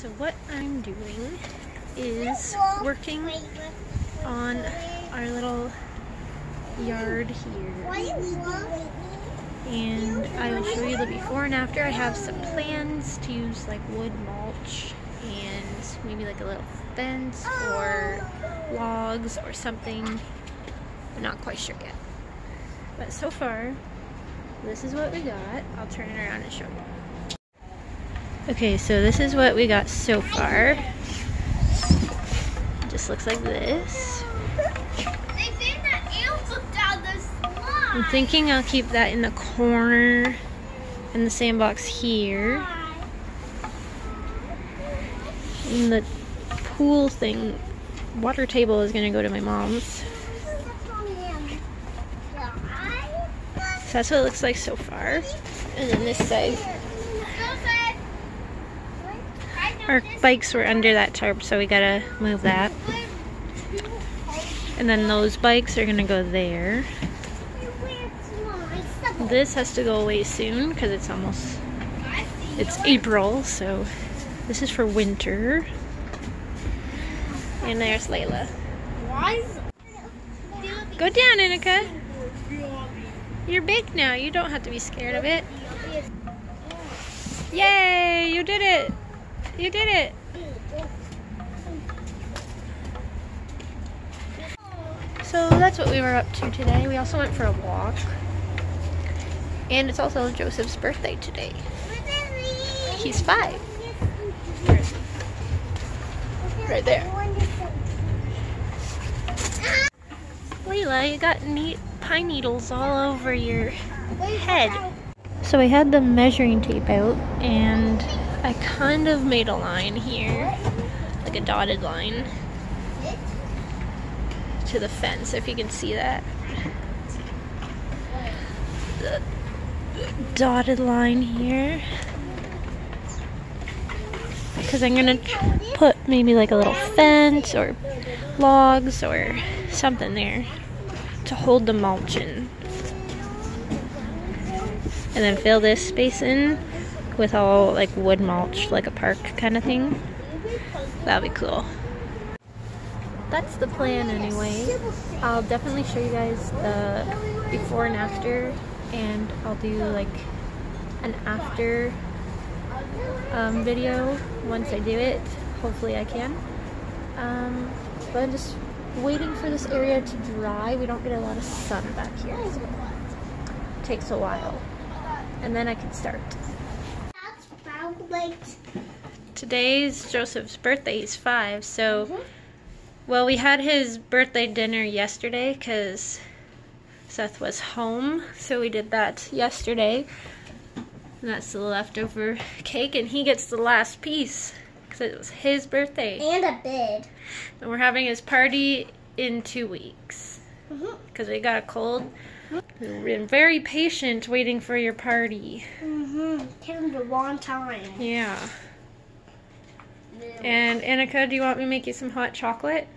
So what I'm doing is working on our little yard here. And I will show you the before and after. I have some plans to use like wood mulch and maybe like a little fence or logs or something. I'm not quite sure yet. But so far, this is what we got. I'll turn it around and show you. Okay, so this is what we got so far. It Just looks like this. I'm thinking I'll keep that in the corner in the sandbox here. And the pool thing, water table is gonna go to my mom's. So that's what it looks like so far. And then this side. Our bikes were under that tarp, so we gotta move that. And then those bikes are gonna go there. This has to go away soon because it's almost, it's April, so this is for winter. And there's Layla. Go down, Annika. You're big now. You don't have to be scared of it. Yay! You did it! You did it! So that's what we were up to today. We also went for a walk. And it's also Joseph's birthday today. He's five. Right there. Layla, you got neat pine needles all over your head. So we had the measuring tape out and I kind of made a line here, like a dotted line to the fence, if you can see that. The dotted line here. Because I'm gonna put maybe like a little fence or logs or something there to hold the mulch in. And then fill this space in with all like wood mulch, like a park kind of thing. That'll be cool. That's the plan anyway. I'll definitely show you guys the before and after and I'll do like an after um, video once I do it. Hopefully I can. Um, but I'm just waiting for this area to dry. We don't get a lot of sun back here. It takes a while. And then I can start. Today's Joseph's birthday. He's five. So, mm -hmm. well, we had his birthday dinner yesterday because Seth was home. So we did that yesterday. And that's the leftover cake. And he gets the last piece because it was his birthday. And a bid. And we're having his party in two weeks because mm-hmm. mm -hmm. we got a cold. We've been very patient waiting for your party. Mm-hmm. Taking a long time. Yeah. And Annika, do you want me to make you some hot chocolate?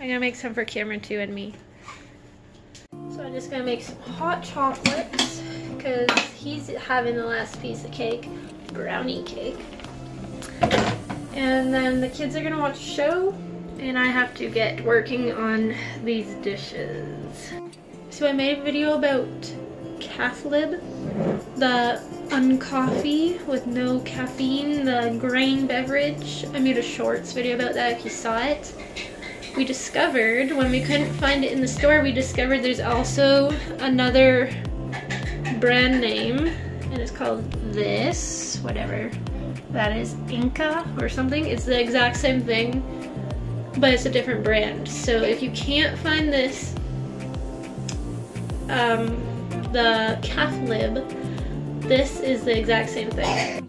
I'm gonna make some for Cameron too and me. So I'm just gonna make some hot chocolates because he's having the last piece of cake, brownie cake. And then the kids are gonna watch a show and I have to get working on these dishes. So I made a video about Caflib, the uncoffee with no caffeine, the grain beverage. I made a shorts video about that if you saw it. We discovered, when we couldn't find it in the store, we discovered there's also another brand name and it's called this, whatever that is, Inca or something. It's the exact same thing, but it's a different brand. So if you can't find this, um, the Caflib, this is the exact same thing.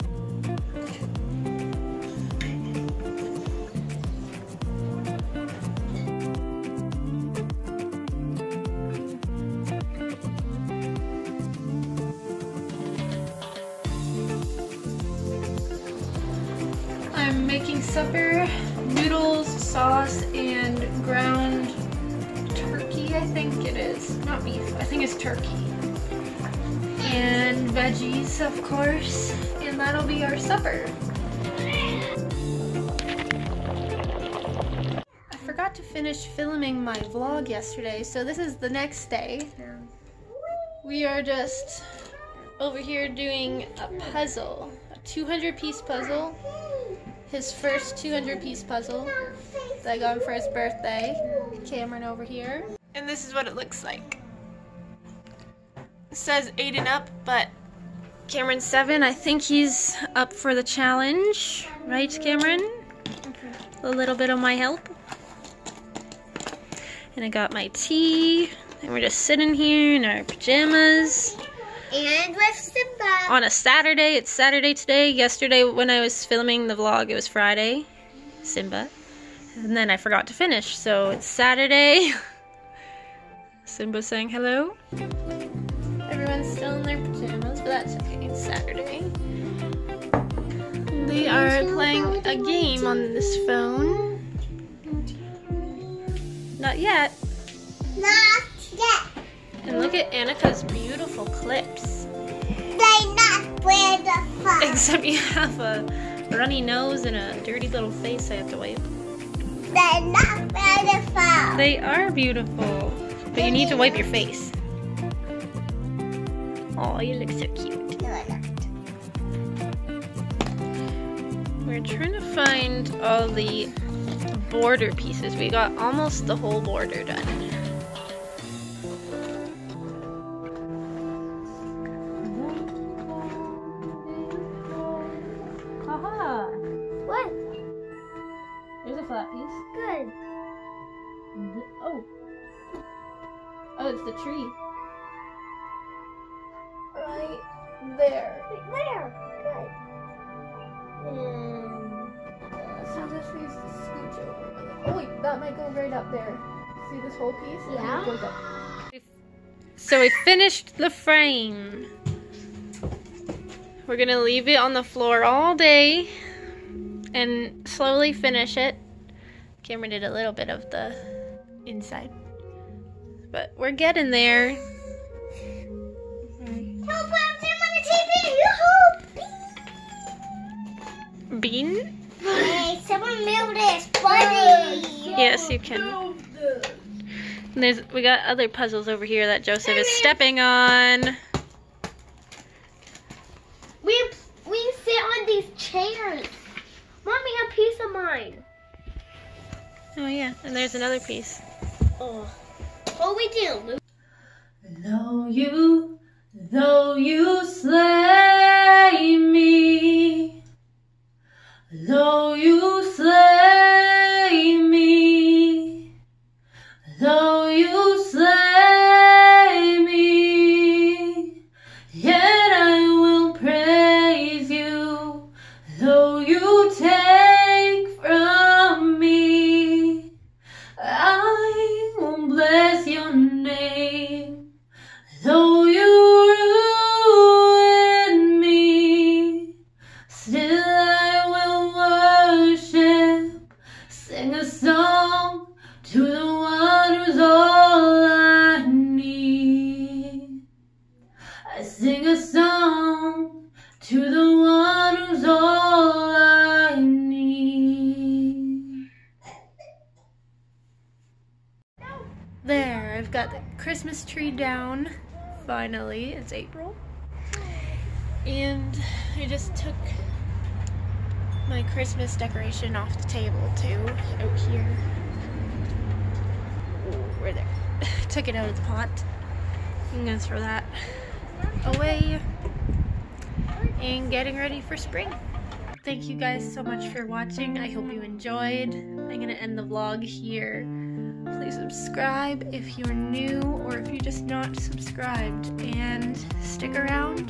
I'm making supper, noodles, sauce, and ground not beef, I think it's turkey. And veggies, of course. And that'll be our supper. I forgot to finish filming my vlog yesterday, so this is the next day. We are just over here doing a puzzle, a 200 piece puzzle. His first 200 piece puzzle that I got him for his birthday. Cameron over here. And this is what it looks like. Says eight and up, but Cameron's seven. I think he's up for the challenge. Right, Cameron? A little bit of my help. And I got my tea. And we're just sitting here in our pajamas. And with Simba. On a Saturday. It's Saturday today. Yesterday when I was filming the vlog, it was Friday. Simba. And then I forgot to finish. So it's Saturday. Simba saying hello. Everyone's still in their pajamas, but that's okay. It's Saturday. They are playing a game on this phone. Not yet. Not yet. And look at Annika's beautiful clips. They not wear the fun. Except you have a runny nose and a dirty little face I have to wipe. They're not wear the fun. They are beautiful, but you need to wipe your face. Oh, you look so cute. No, I'm not. We're trying to find all the border pieces. We got almost the whole border done. There. Right there. Good. And So this needs to scooch over. Oh wait, that might go right up there. See this whole piece? I think it Yeah. goes up. So we finished the frame. We're gonna leave it on the floor all day and slowly finish it. Cameron did a little bit of the inside. But we're getting there. Bean? Hey, someone move this, buddy. Yes, you can. And there's we got other puzzles over here that Joseph is stepping on. We we sit on these chairs. Mommy, a piece of mine. Oh yeah, and there's another piece. Oh, what we do? Though you, though you slay sing a song to the one who's all I need. I sing a song to the one who's all I need. There, I've got the Christmas tree down. Finally, it's April. And I just took my Christmas decoration off the table too, out here. Oh, we're there. took it out of the pot. I'm gonna throw that away. And getting ready for spring. Thank you guys so much for watching. I hope you enjoyed. I'm gonna end the vlog here. Please subscribe if you're new or if you're just not subscribed and stick around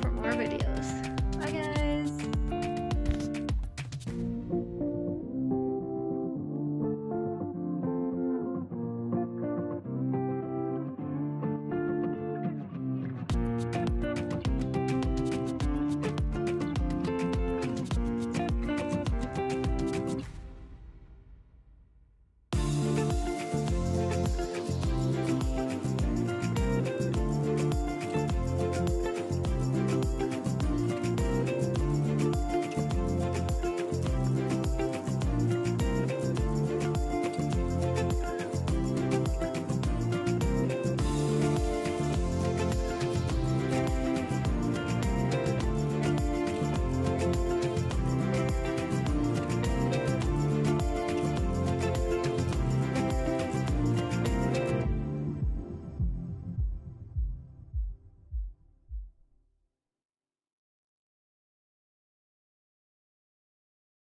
for more videos.